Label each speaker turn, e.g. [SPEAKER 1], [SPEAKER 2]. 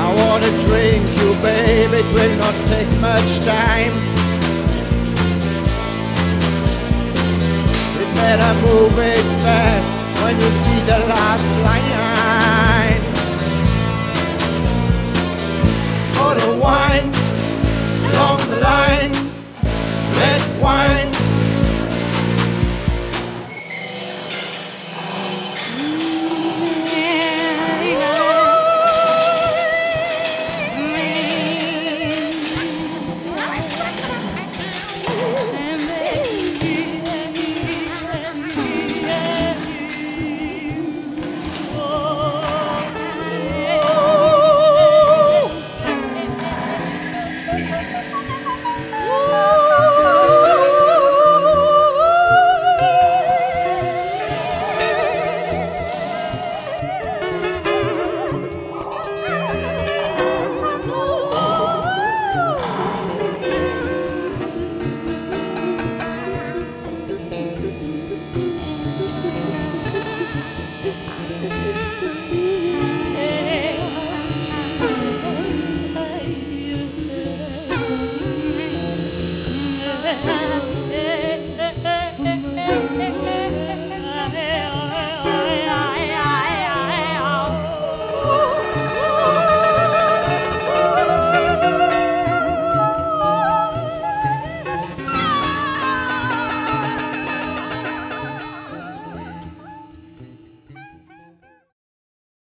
[SPEAKER 1] I wanna drink, you babe, it will not take much time. You better move it fast when you see the last line. Order wine along the line,